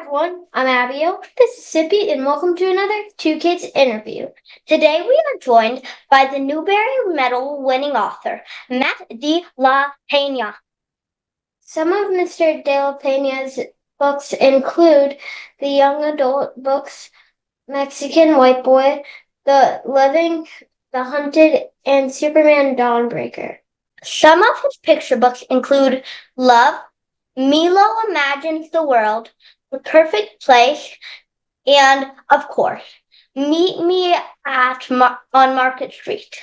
everyone. I'm Abigail, Mississippi, and welcome to another Two Kids interview. Today we are joined by the Newbery Medal winning author, Matt de la Peña. Some of Mr. de la Peña's books include the young adult books Mexican White Boy, The Living, The Hunted, and Superman Dawnbreaker. Some of his picture books include Love, Milo Imagines the World, The Perfect Place, and, of course, Meet Me at Mar- on Market Street.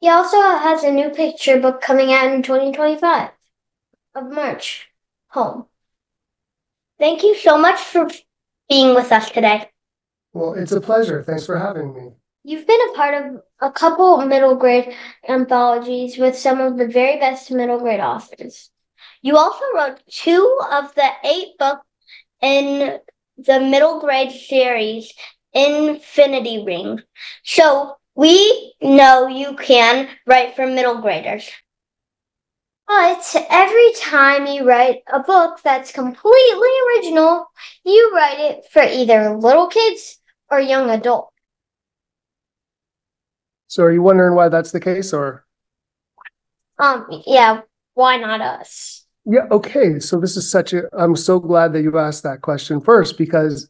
He also has a new picture book coming out in 2025 of March. Home. Thank you so much for being with us today. Well, it's a pleasure. Thanks for having me. You've been a part of a couple middle grade anthologies with some of the very best middle grade authors. You also wrote two of the eight books in the middle grade series, Infinity Ring. So we know you can write for middle graders. But every time you write a book that's completely original, you write it for either little kids or young adults. So are you wondering why that's the case or? Um, yeah, why not us? Yeah, okay. So this is such a, I'm so glad that you asked that question first because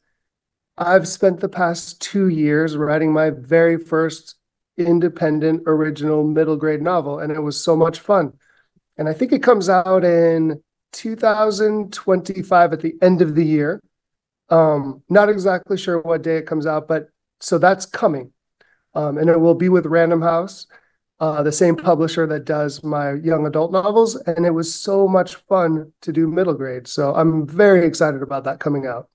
I've spent the past two years writing my very first independent original middle grade novel, and it was so much fun. And I think it comes out in 2025 at the end of the year. Um, not exactly sure what day it comes out, but so that's coming. Um, and it will be with Random House, uh, the same publisher that does my young adult novels. And it was so much fun to do middle grade. So I'm very excited about that coming out.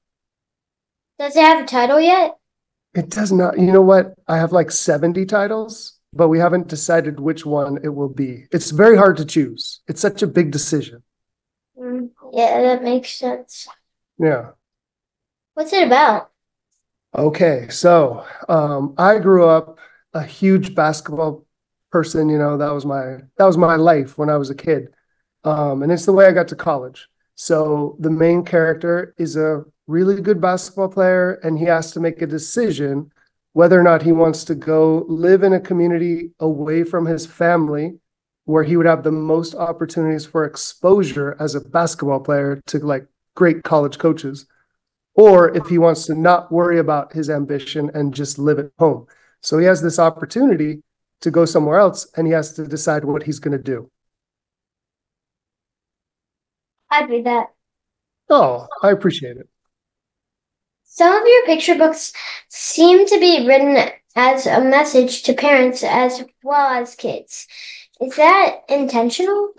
Does it have a title yet? It does not. You know what? I have like 70 titles, but we haven't decided which one it will be. It's very hard to choose. It's such a big decision. Mm, yeah, that makes sense. Yeah. What's it about? Okay, so um, I grew up a huge basketball person. You know, that was my that was my life when I was a kid, um, and it's the way I got to college. So the main character is a really good basketball player, and he has to make a decision whether or not he wants to go live in a community away from his family, where he would have the most opportunities for exposure as a basketball player to like great college coaches or if he wants to not worry about his ambition and just live at home. So he has this opportunity to go somewhere else and he has to decide what he's going to do. I'd read that. Oh, I appreciate it. Some of your picture books seem to be written as a message to parents as well as kids. Is that intentional?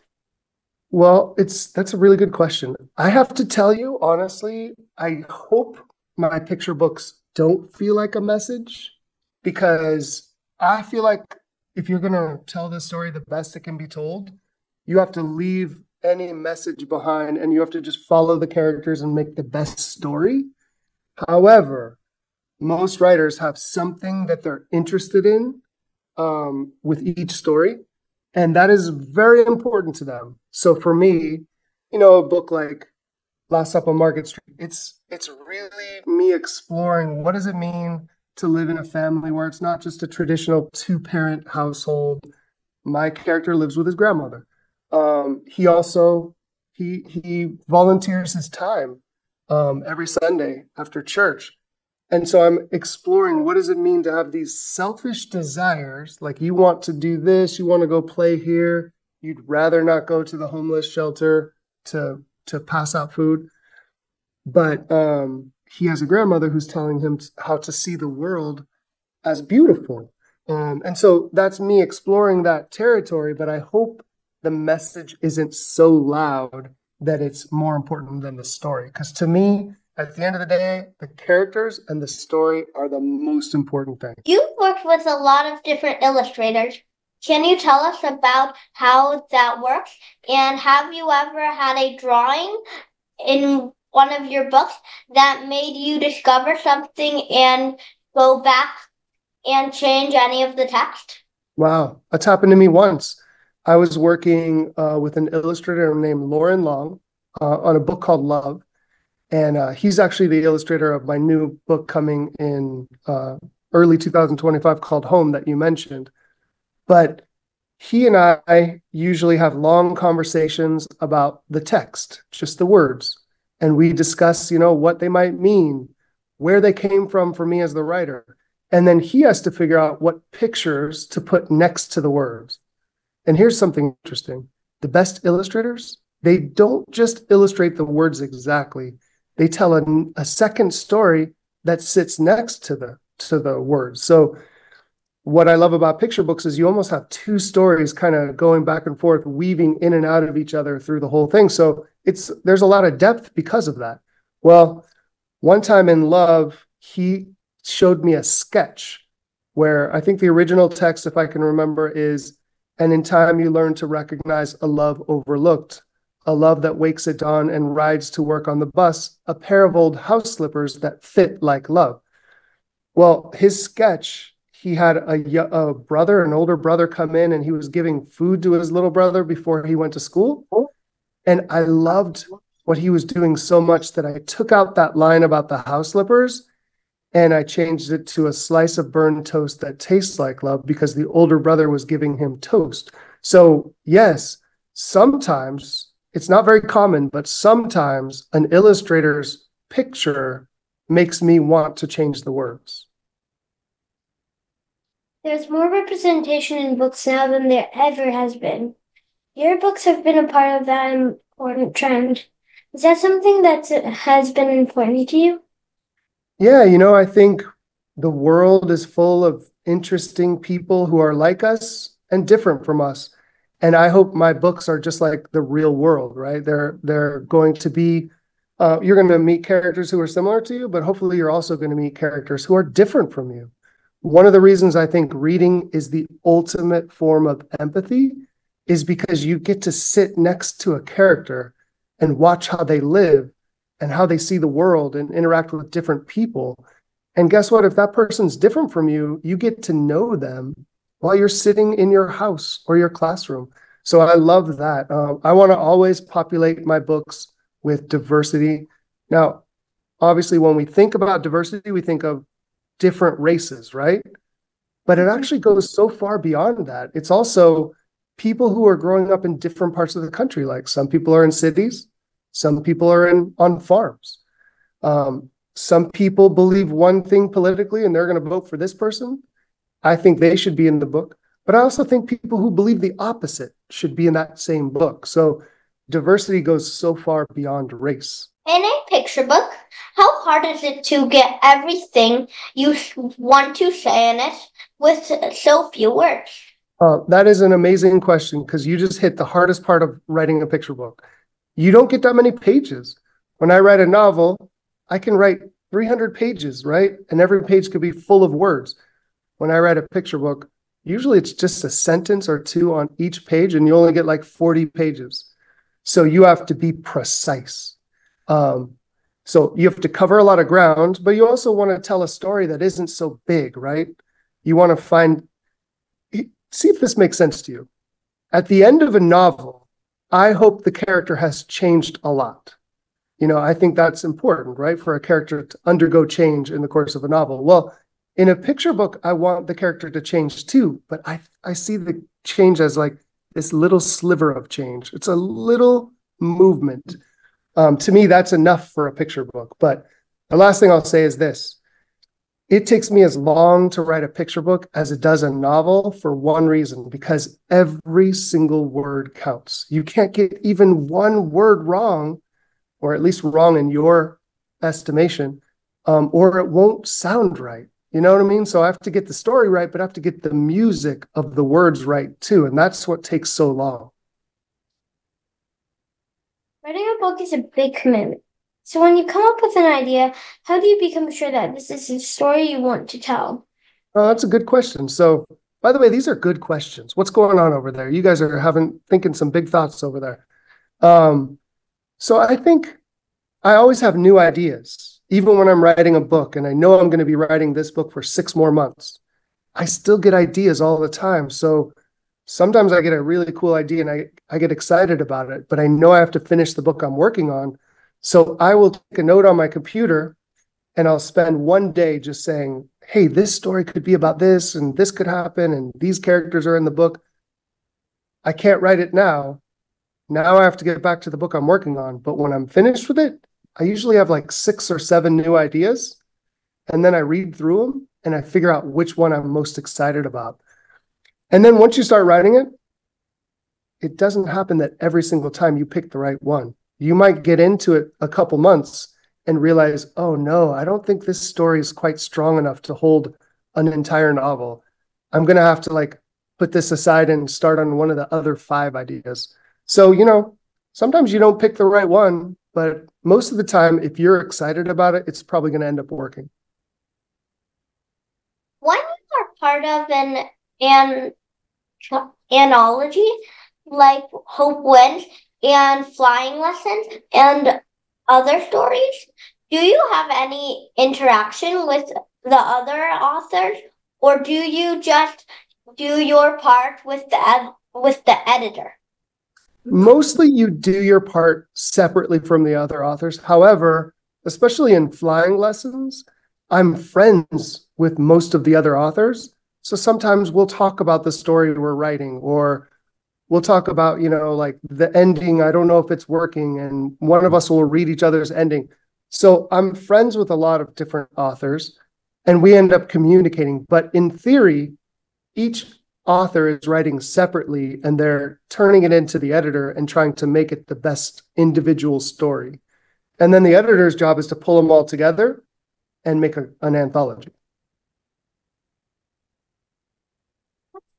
Well, it's that's a really good question. I have to tell you honestly, I hope my picture books don't feel like a message because I feel like if you're going to tell the story the best it can be told, you have to leave any message behind and you have to just follow the characters and make the best story. However, most writers have something that they're interested in um, with each story. And that is very important to them. So for me, you know, a book like Last Stop on Market Street, it's it's really me exploring what does it mean to live in a family where it's not just a traditional two-parent household. My character lives with his grandmother. Um, he also he he volunteers his time um, every Sunday after church and so I'm exploring what does it mean to have these selfish desires? Like you want to do this, you want to go play here, you'd rather not go to the homeless shelter to to pass out food. But um, he has a grandmother who's telling him how to see the world as beautiful. Um, and so that's me exploring that territory, but I hope the message isn't so loud that it's more important than the story. Because to me, at the end of the day, the characters and the story are the most important thing. You've worked with a lot of different illustrators. Can you tell us about how that works? And have you ever had a drawing in one of your books that made you discover something and go back and change any of the text? Wow, that's happened to me once. I was working uh, with an illustrator named Loren Long uh, on a book called Love and uh, he's actually the illustrator of my new book coming in uh, early 2025 called Home that you mentioned. But he and I usually have long conversations about the text, just the words, and we discuss, you know, what they might mean, where they came from for me as the writer. And then he has to figure out what pictures to put next to the words. And here's something interesting. The best illustrators, they don't just illustrate the words exactly. They tell a, a second story that sits next to the to the words. So what I love about picture books is you almost have two stories kind of going back and forth, weaving in and out of each other through the whole thing. So it's there's a lot of depth because of that. Well, one time in love, he showed me a sketch where I think the original text, if I can remember, is and in time you learn to recognize a love overlooked, a love that wakes at dawn and rides to work on the bus, a pair of old house slippers that fit like love. Well, his sketch, he had a, a brother, an older brother, come in and he was giving food to his little brother before he went to school. And I loved what he was doing so much that I took out that line about the house slippers and I changed it to a slice of burned toast that tastes like love because the older brother was giving him toast. So, yes, sometimes it's not very common, but sometimes an illustrator's picture makes me want to change the words. There's more representation in books now than there ever has been. Your books have been a part of that important trend. Is that something that has been important to you? Yeah, you know, I think the world is full of interesting people who are like us and different from us. And I hope my books are just like the real world, right? They're they're going to be uh, you're going to meet characters who are similar to you, but hopefully you're also going to meet characters who are different from you. One of the reasons I think reading is the ultimate form of empathy is because you get to sit next to a character and watch how they live and how they see the world and interact with different people. And guess what? If that person's different from you, you get to know them while you're sitting in your house or your classroom. So I love that. Um, I want to always populate my books with diversity. Now, obviously, when we think about diversity, we think of different races, right? But it mm-hmm. actually goes so far beyond that. It's also people who are growing up in different parts of the country. Like some people are in cities, some people are in on farms. Um, some people believe one thing politically and they're going to vote for this person. I think they should be in the book. But I also think people who believe the opposite should be in that same book. So diversity goes so far beyond race. In a picture book, how hard is it to get everything you want to say in it with so few words? Uh, that is an amazing question because you just hit the hardest part of writing a picture book. You don't get that many pages. When I write a novel, I can write 300 pages, right? And every page could be full of words. When I write a picture book, usually it's just a sentence or two on each page, and you only get like 40 pages. So you have to be precise. Um, so you have to cover a lot of ground, but you also want to tell a story that isn't so big, right? You want to find, see if this makes sense to you. At the end of a novel, I hope the character has changed a lot. You know, I think that's important, right? For a character to undergo change in the course of a novel. Well, in a picture book, I want the character to change too, but I, I see the change as like this little sliver of change. It's a little movement. Um, to me, that's enough for a picture book. But the last thing I'll say is this it takes me as long to write a picture book as it does a novel for one reason because every single word counts. You can't get even one word wrong, or at least wrong in your estimation, um, or it won't sound right. You know what I mean? So I have to get the story right, but I have to get the music of the words right too. And that's what takes so long. Writing a book is a big commitment. So when you come up with an idea, how do you become sure that this is the story you want to tell? Oh, that's a good question. So by the way, these are good questions. What's going on over there? You guys are having thinking some big thoughts over there. Um, so I think I always have new ideas even when I'm writing a book and I know I'm going to be writing this book for six more months, I still get ideas all the time. So sometimes I get a really cool idea and I, I get excited about it, but I know I have to finish the book I'm working on. So I will take a note on my computer and I'll spend one day just saying, hey, this story could be about this and this could happen and these characters are in the book. I can't write it now. Now I have to get back to the book I'm working on. But when I'm finished with it, I usually have like six or seven new ideas. And then I read through them and I figure out which one I'm most excited about. And then once you start writing it, it doesn't happen that every single time you pick the right one. You might get into it a couple months and realize, oh no, I don't think this story is quite strong enough to hold an entire novel. I'm going to have to like put this aside and start on one of the other five ideas. So, you know, sometimes you don't pick the right one, but most of the time, if you're excited about it, it's probably going to end up working. When you are part of an, an anthology like Hope Wins and Flying Lessons and other stories, do you have any interaction with the other authors, or do you just do your part with the with the editor? Mostly, you do your part separately from the other authors. However, especially in flying lessons, I'm friends with most of the other authors. So sometimes we'll talk about the story we're writing, or we'll talk about, you know, like the ending. I don't know if it's working, and one of us will read each other's ending. So I'm friends with a lot of different authors, and we end up communicating. But in theory, each author is writing separately and they're turning it into the editor and trying to make it the best individual story. And then the editor's job is to pull them all together and make a, an anthology.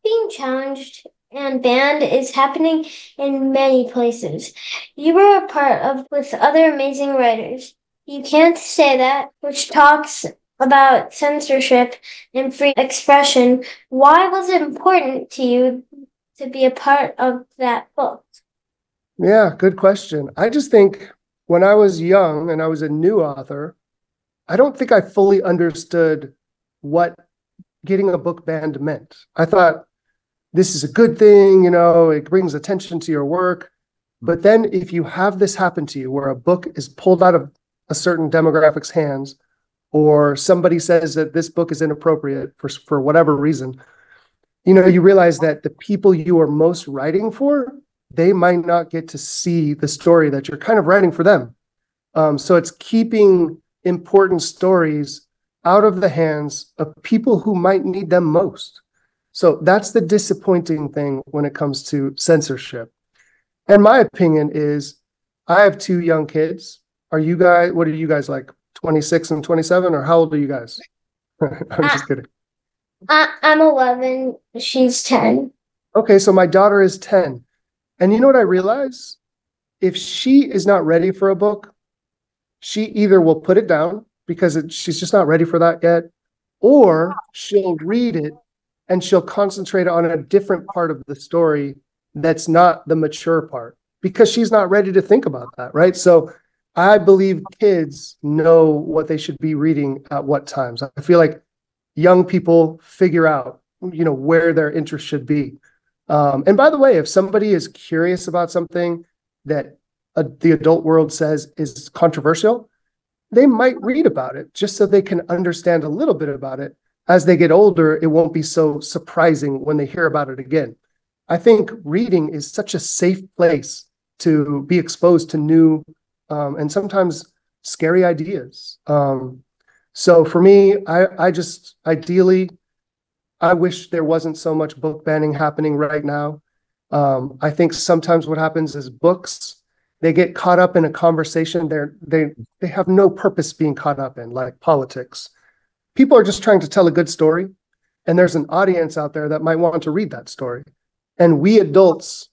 Being challenged and banned is happening in many places. You were a part of with other amazing writers. You can't say that, which talks about censorship and free expression. Why was it important to you to be a part of that book? Yeah, good question. I just think when I was young and I was a new author, I don't think I fully understood what getting a book banned meant. I thought this is a good thing, you know, it brings attention to your work. But then if you have this happen to you where a book is pulled out of a certain demographic's hands or somebody says that this book is inappropriate for for whatever reason you know you realize that the people you are most writing for they might not get to see the story that you're kind of writing for them um, so it's keeping important stories out of the hands of people who might need them most so that's the disappointing thing when it comes to censorship. And my opinion is i have two young kids. Are you guys what are you guys like 26 and 27 or how old are you guys? I'm just kidding. I, i'm 11 she's 10 okay so my daughter is 10 and you know what i realize? If she is not ready for a book she either will put it down because it, she's just not ready for that yet or she'll read it and she'll concentrate on a different part of the story that's not the mature part because she's not ready to think about that right so I believe kids know what they should be reading at what times. I feel like young people figure out, you know, where their interest should be. Um, and by the way, if somebody is curious about something that the adult world says is controversial, they might read about it just so they can understand a little bit about it. As they get older, it won't be so surprising when they hear about it again. I think reading is such a safe place to be exposed to new um, and sometimes scary ideas. Um, so for me, I, I just ideally, I wish there wasn't so much book banning happening right now. Um, I think sometimes what happens is books they get caught up in a conversation they're they they have no purpose being caught up in like politics. People are just trying to tell a good story, and there's an audience out there that might want to read that story, and we adults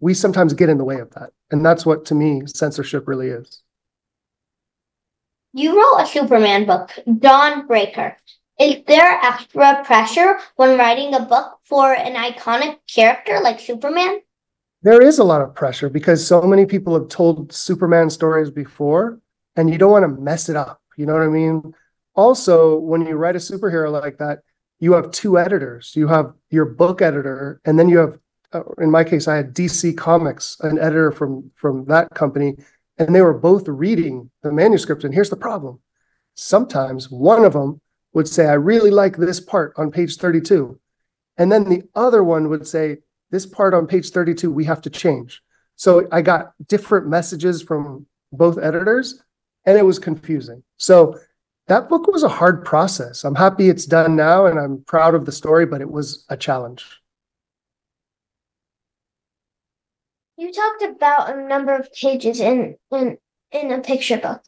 we sometimes get in the way of that. And that's what, to me, censorship really is. You wrote a Superman book, Dawnbreaker. Is there extra pressure when writing a book for an iconic character like Superman? There is a lot of pressure because so many people have told Superman stories before, and you don't want to mess it up. You know what I mean? Also, when you write a superhero like that, you have two editors. You have your book editor, and then you have uh, in my case, I had DC Comics, an editor from from that company, and they were both reading the manuscript. And here's the problem sometimes one of them would say, I really like this part on page 32. And then the other one would say, This part on page 32, we have to change. So I got different messages from both editors, and it was confusing. So that book was a hard process. I'm happy it's done now and I'm proud of the story, but it was a challenge. You talked about a number of pages in in in a picture book.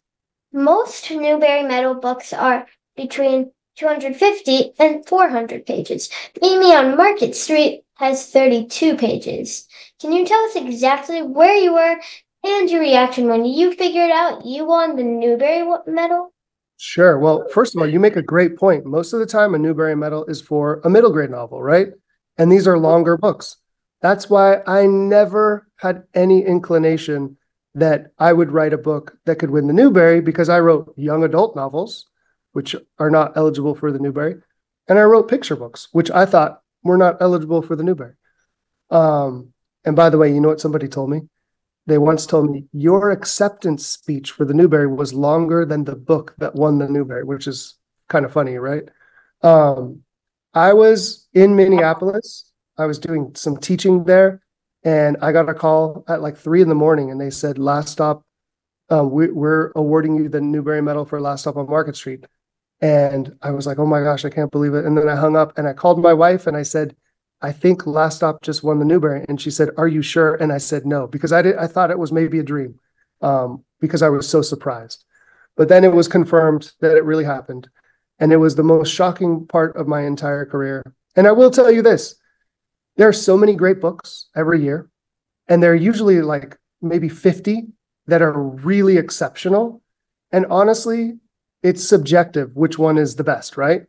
Most Newbery Medal books are between 250 and 400 pages. Amy on Market Street has 32 pages. Can you tell us exactly where you were and your reaction when you figured out you won the Newbery Medal? Sure. Well, first of all, you make a great point. Most of the time, a Newbery Medal is for a middle grade novel, right? And these are longer books. That's why I never had any inclination that I would write a book that could win the Newbery because I wrote young adult novels, which are not eligible for the Newbery, and I wrote picture books, which I thought were not eligible for the Newbery. Um, and by the way, you know what somebody told me? They once told me your acceptance speech for the Newbery was longer than the book that won the Newbery, which is kind of funny, right? Um, I was in Minneapolis. I was doing some teaching there, and I got a call at like three in the morning, and they said, "Last stop, um, we, are awarding you the Newbery Medal for Last Stop on Market Street." And I was like, "Oh my gosh, I can't believe it!" And then I hung up, and I called my wife, and I said, I think Last Stop just won the Newbery. And she said, Are you sure? And I said, No, because I did I thought it was maybe a dream. Um, because I was so surprised. But then it was confirmed that it really happened. And it was the most shocking part of my entire career. And I will tell you this there are so many great books every year, and there are usually like maybe 50 that are really exceptional. And honestly, it's subjective which one is the best, right?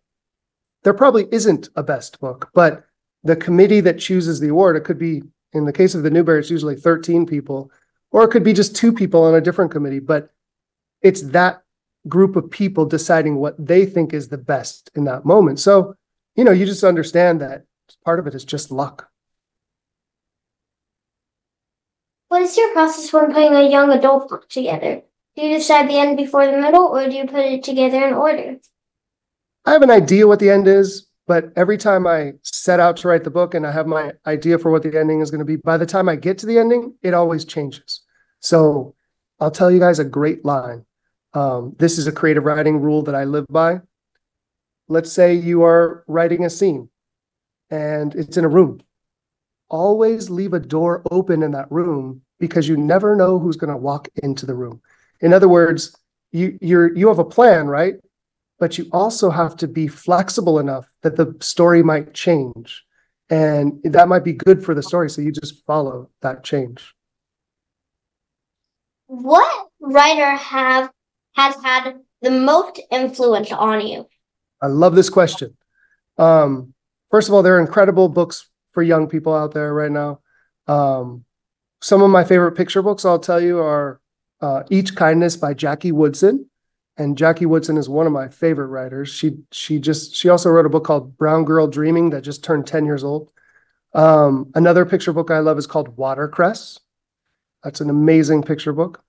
There probably isn't a best book, but the committee that chooses the award, it could be, in the case of the Newbery, it's usually 13 people, or it could be just two people on a different committee, but it's that group of people deciding what they think is the best in that moment. So, you know, you just understand that part of it is just luck. What is your process when putting a young adult book together? Do you decide the end before the middle, or do you put it together in order? I have an idea what the end is, but every time I set out to write the book and I have my idea for what the ending is going to be, by the time I get to the ending, it always changes. So I'll tell you guys a great line. Um, this is a creative writing rule that I live by. Let's say you are writing a scene and it's in a room. Always leave a door open in that room because you never know who's going to walk into the room. In other words, you you're you have a plan, right? But you also have to be flexible enough that the story might change. And that might be good for the story. So you just follow that change. What writer have has had the most influence on you? I love this question. Um, first of all, there are incredible books for young people out there right now. Um, some of my favorite picture books, I'll tell you, are uh, Each Kindness by Jackie Woodson and Jackie Woodson is one of my favorite writers. She she just she also wrote a book called Brown Girl Dreaming that just turned 10 years old. Um, another picture book I love is called Watercress. That's an amazing picture book.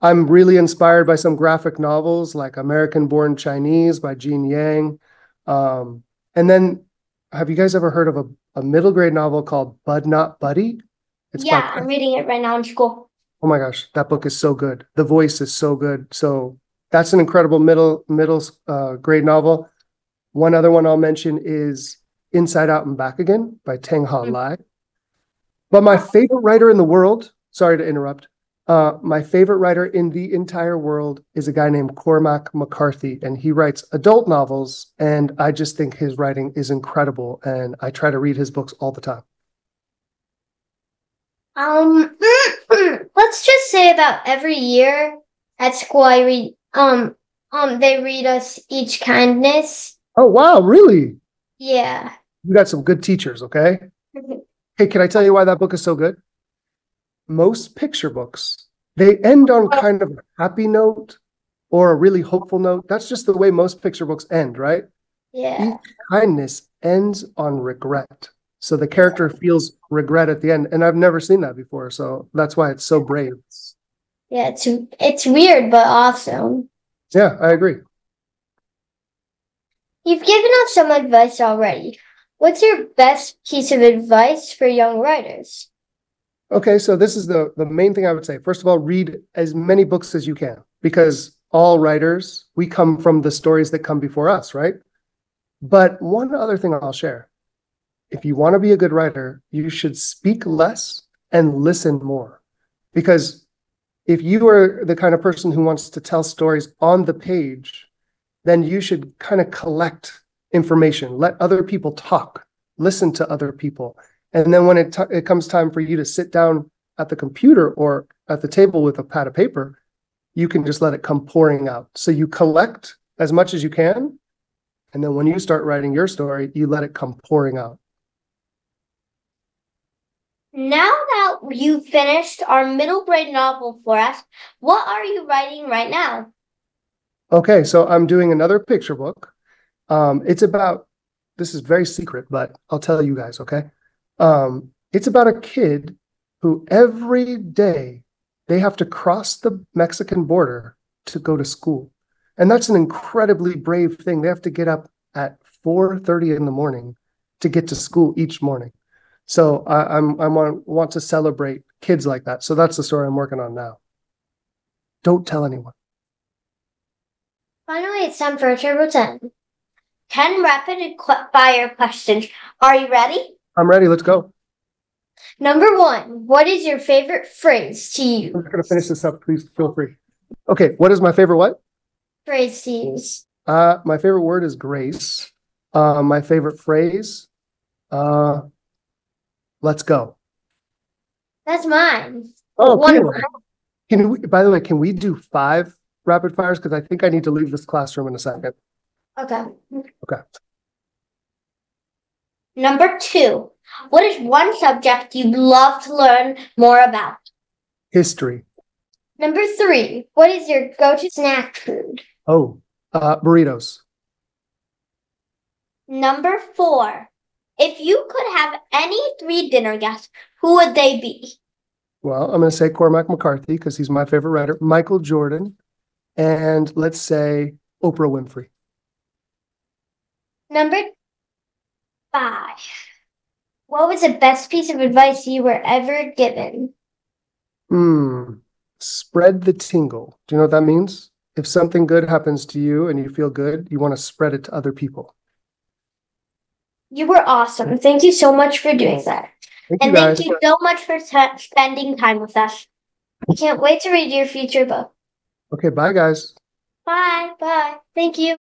I'm really inspired by some graphic novels like American Born Chinese by Gene Yang. Um, and then have you guys ever heard of a, a middle grade novel called Bud Not Buddy? It's yeah, by, I'm reading it right now in school. Oh my gosh, that book is so good. The voice is so good. So that's an incredible middle middle uh, grade novel. One other one I'll mention is Inside Out and Back Again by Thanhha mm-hmm. Lai. But my favorite writer in the world, sorry to interrupt, uh, my favorite writer in the entire world is a guy named Cormac McCarthy, and he writes adult novels. And I just think his writing is incredible, and I try to read his books all the time. Um, let's just say about every year at school, I read um, um, they read us each kindness. Oh wow, really? Yeah. You got some good teachers, okay? hey, can I tell you why that book is so good? Most picture books, they end on oh. kind of a happy note or a really hopeful note. That's just the way most picture books end, right? Yeah. Each kindness ends on regret. So the character feels regret at the end. And I've never seen that before. So that's why it's so brave. Yeah, it's it's weird but awesome. Yeah, I agree. You've given us some advice already. What's your best piece of advice for young writers? Okay, so this is the the main thing I would say. First of all, read as many books as you can because all writers, we come from the stories that come before us, right? But one other thing I'll share. If you want to be a good writer, you should speak less and listen more. Because if you are the kind of person who wants to tell stories on the page, then you should kind of collect information, let other people talk, listen to other people. And then when it, t- it comes time for you to sit down at the computer or at the table with a pad of paper, you can just let it come pouring out. So you collect as much as you can. And then when you start writing your story, you let it come pouring out. Now that you've finished our middle grade novel for us, what are you writing right now? Okay, so I'm doing another picture book. Um, it's about, this is very secret, but I'll tell you guys, okay? Um, it's about a kid who every day they have to cross the Mexican border to go to school. And that's an incredibly brave thing. They have to get up at 4:30 in the morning to get to school each morning. So I, I'm I want want to celebrate kids like that. So that's the story I'm working on now. Don't tell anyone. Finally, it's time for a Turbo 10. 10 rapid fire questions. Are you ready? I'm ready. Let's go. Number one, what is your favorite phrase to use? I'm going to finish this up. Please feel free. Okay, what is my favorite what? Phrase to use. Uh, my favorite word is grace. Uh, my favorite phrase, uh, let's go. That's mine. Oh, cool. Can we, by the way, can we do five rapid fires? Because I think I need to leave this classroom in a second. Okay. Okay. Number two, what is one subject you'd love to learn more about? History. Number three, what is your go-to snack food? Oh, uh, burritos. Number four, if you could have any three dinner guests, who would they be? Well, I'm going to say Cormac McCarthy because he's my favorite writer, Michael Jordan, and let's say Oprah Winfrey. Number five. What was the best piece of advice you were ever given? Hmm. Spread the tingle. Do you know what that means? If something good happens to you and you feel good, you want to spread it to other people. You were awesome. Thank you so much for doing that. Thank and you thank you so much for t- spending time with us. I can't wait to read your future book. Okay, bye guys. Bye. Bye. Thank you.